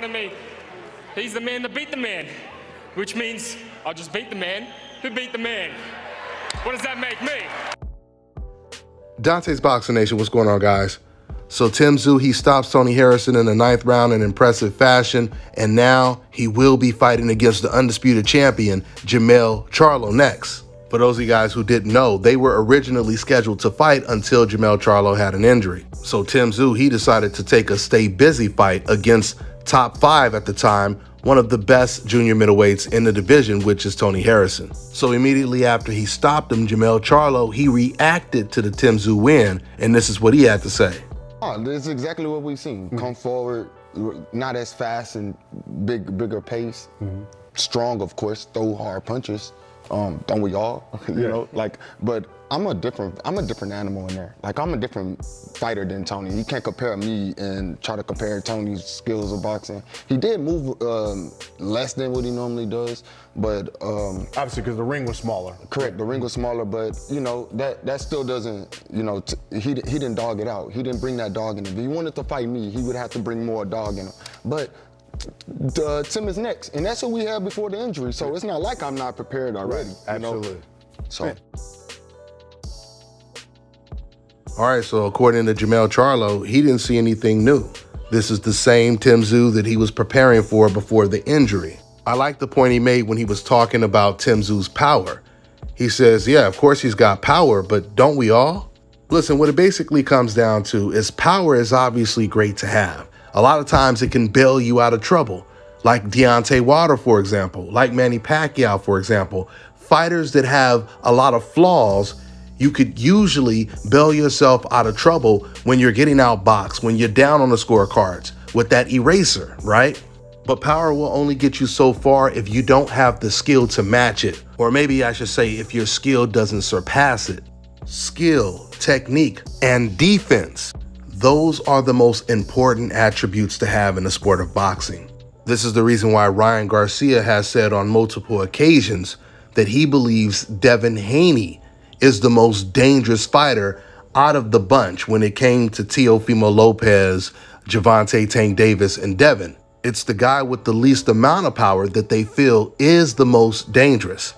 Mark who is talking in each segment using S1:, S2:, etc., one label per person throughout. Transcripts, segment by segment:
S1: front of me, he's the man that beat the man, which means I'll just beat the man who beat the man. What does that make me?
S2: Dontae's Boxing Nation, what's going on, guys? So Tim Tszyu, he stops Tony Harrison in the ninth round in impressive fashion, and now he will be fighting against the undisputed champion, Jermell Charlo, next. For those of you guys who didn't know, they were originally scheduled to fight until Jermell Charlo had an injury. So Tim Tszyu, he decided to take a stay busy fight against top five at the time, one of the best junior middleweights in the division, which is Tony Harrison. So immediately after he stopped him, Jermell Charlo, he reacted to the Tim Tszyu win, and this is what he had to say.
S3: Oh, this is exactly what we've seen. Mm -hmm. Come forward, not as fast and big, bigger pace. Mm -hmm. Strong, of course, throw hard punches. Um, don't we all? you know, like, but I'm a different, I'm a different animal in there. Like, I'm a different fighter than Tony. You can't compare me and try to compare Tony's skills of boxing. He did move um, less than what he normally does, but um,
S4: obviously because the ring was smaller.
S3: Correct, the ring was smaller, but you know that that still doesn't, you know, he he didn't dog it out. He didn't bring that dog in him. If he wanted to fight me, he would have to bring more dog in him. But uh, Tim is next, and that's what we had before the injury. So it's not like I'm not prepared already.
S4: Absolutely.
S3: Know? So.
S2: All right, so according to Jermell Charlo, he didn't see anything new. This is the same Tim Tszyu that he was preparing for before the injury. I like the point he made when he was talking about Tim Tszyu's power. He says, yeah, of course he's got power, but don't we all? Listen, what it basically comes down to is power is obviously great to have. A lot of times it can bail you out of trouble, like Deontay Wilder, for example, like Manny Pacquiao, for example. Fighters that have a lot of flaws, you could usually bail yourself out of trouble when you're getting outboxed, when you're down on the scorecards with that eraser, right? But power will only get you so far if you don't have the skill to match it. Or maybe I should say, if your skill doesn't surpass it. Skill, technique, and defense those are the most important attributes to have in the sport of boxing. This is the reason why Ryan Garcia has said on multiple occasions that he believes Devin Haney is the most dangerous fighter out of the bunch when it came to Teofimo Lopez, Gervonta Tank Davis, and Devin. It's the guy with the least amount of power that they feel is the most dangerous,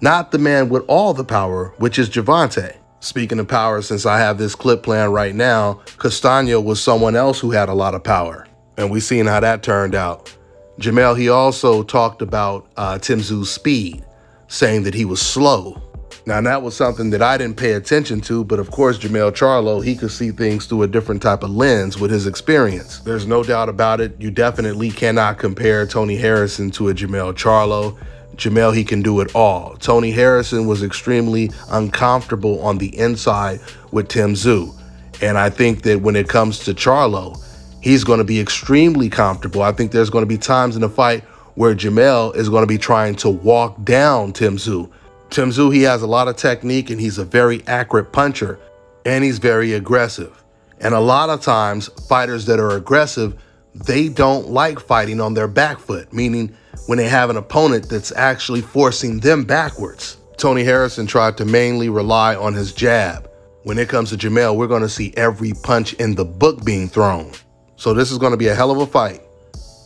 S2: not the man with all the power, which is Gervonta. Speaking of power, since I have this clip playing right now, Castaño was someone else who had a lot of power. And we've seen how that turned out. Jermell, he also talked about uh, speed, saying that he was slow. Now, that was something that I didn't pay attention to, but of course, Jermell Charlo, he could see things through a different type of lens with his experience. There's no doubt about it. You definitely cannot compare Tony Harrison to a Jermell Charlo. Jermell, he can do it all. Tony Harrison was extremely uncomfortable on the inside with Tim Tszyu. And I think that when it comes to Charlo, he's going to be extremely comfortable. I think there's going to be times in the fight where Jermell is going to be trying to walk down Tim Tszyu. Tim he has a lot of technique and he's a very accurate puncher and he's very aggressive. And a lot of times, fighters that are aggressive, they don't like fighting on their back foot, meaning when they have an opponent that's actually forcing them backwards. Tony Harrison tried to mainly rely on his jab. When it comes to Jermell, we're going to see every punch in the book being thrown. So this is going to be a hell of a fight.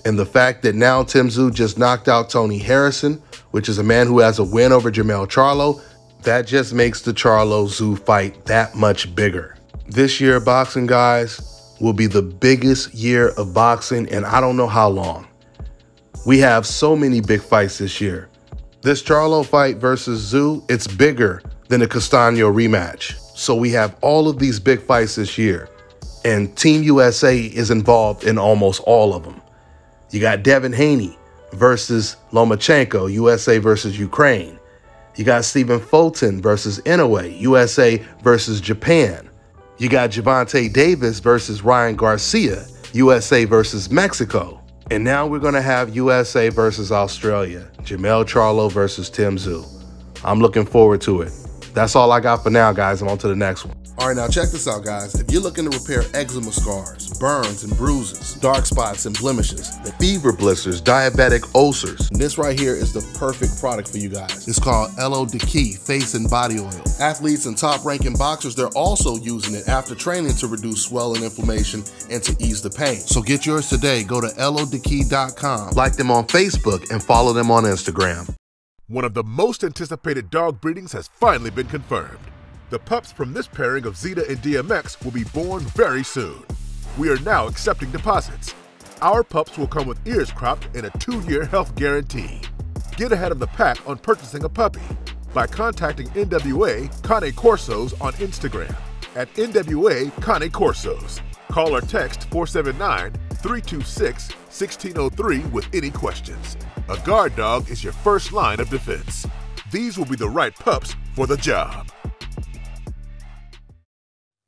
S2: And the fact that now Tim Tszyu just knocked out Tony Harrison, which is a man who has a win over Jermell Charlo, that just makes the Charlo Tszyu fight that much bigger. This year, boxing guys, will be the biggest year of boxing and I don't know how long. We have so many big fights this year. This Charlo fight versus Tszyu, it's bigger than the Castaño rematch. So we have all of these big fights this year. And Team USA is involved in almost all of them. You got Devin Haney versus Lomachenko, USA versus Ukraine. You got Stephen Fulton versus Inoue, USA versus Japan. You got Gervonta Davis versus Ryan Garcia, USA versus Mexico. And now we're going to have USA versus Australia, Jermell Charlo versus Tim Tszyu. I'm looking forward to it. That's all I got for now, guys. I'm on to the next one. All right, now check this out, guys. If you're looking to repair eczema scars, burns and bruises, dark spots and blemishes, the fever blisters, diabetic ulcers. And this right here is the perfect product for you guys. It's called Elo Key Face and Body Oil. Athletes and top ranking boxers, they're also using it after training to reduce swelling and inflammation and to ease the pain. So get yours today. Go to elodekey.com, like them on Facebook, and follow them on Instagram.
S4: One of the most anticipated dog breedings has finally been confirmed. The pups from this pairing of Zeta and DMX will be born very soon. We are now accepting deposits. Our pups will come with ears cropped and a two-year health guarantee. Get ahead of the pack on purchasing a puppy by contacting NWA Cane Corsos on Instagram at NWA Cane Corsos. Call or text 479 326 1603 with any questions. A guard dog is your first line of defense. These will be the right pups for the job.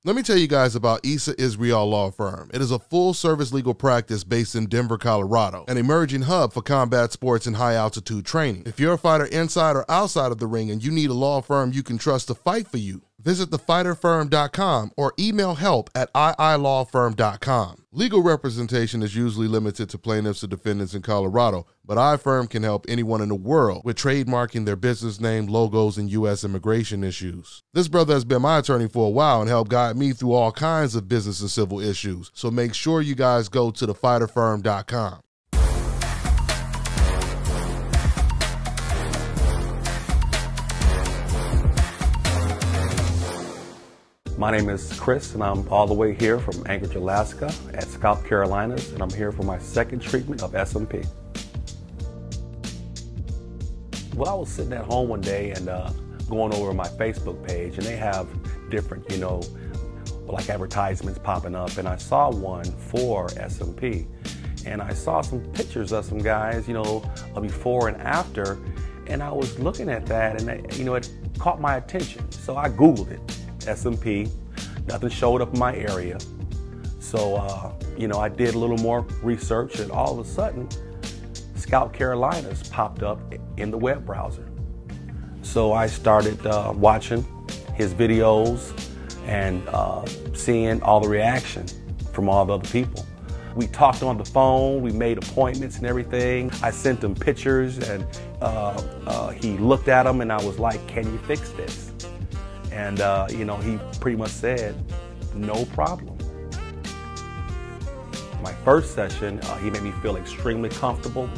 S2: Let me tell you guys about Issa Israel Law Firm. It is a full service legal practice based in Denver, Colorado, an emerging hub for combat sports and high altitude training. If you're a fighter inside or outside of the ring and you need a law firm you can trust to fight for you, Visit thefighterfirm.com or email help at iilawfirm.com. Legal representation is usually limited to plaintiffs or defendants in Colorado, but iFirm can help anyone in the world with trademarking their business name, logos, and U.S. immigration issues. This brother has been my attorney for a while and helped guide me through all kinds of business and civil issues. So make sure you guys go to thefighterfirm.com.
S5: My name is Chris, and I'm all the way here from Anchorage, Alaska at Scalp Carolinas, and I'm here for my second treatment of SMP. Well, I was sitting at home one day and uh, going over my Facebook page, and they have different, you know, like advertisements popping up, and I saw one for SMP, and I saw some pictures of some guys, you know, before and after, and I was looking at that, and you know, it caught my attention, so I Googled it SMP. Nothing showed up in my area. So, uh, you know, I did a little more research and all of a sudden, Scalp Carolinas popped up in the web browser. So I started uh, watching his videos and uh, seeing all the reaction from all the other people. We talked on the phone, we made appointments and everything. I sent him pictures and uh, uh, he looked at them and I was like, can you fix this? And, uh, you know, he pretty much said, no problem. My first session, uh, he made me feel extremely comfortable.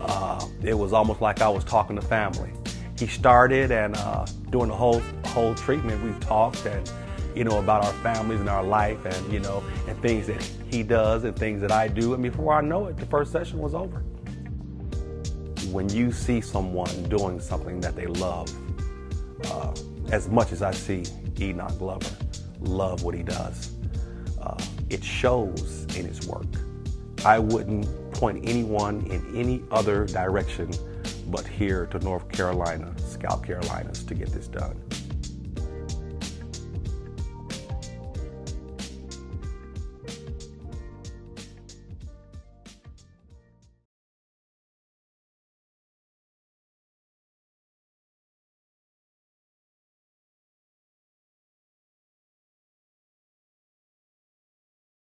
S5: Uh, it was almost like I was talking to family. He started and uh, during the whole, whole treatment, we talked and, you know, about our families and our life and, you know, and things that he does and things that I do. And before I know it, the first session was over. When you see someone doing something that they love, uh, as much as I see Enoch Glover love what he does, uh, it shows in his work. I wouldn't point anyone in any other direction but here to North Carolina, Scalp Carolinas, to get this done.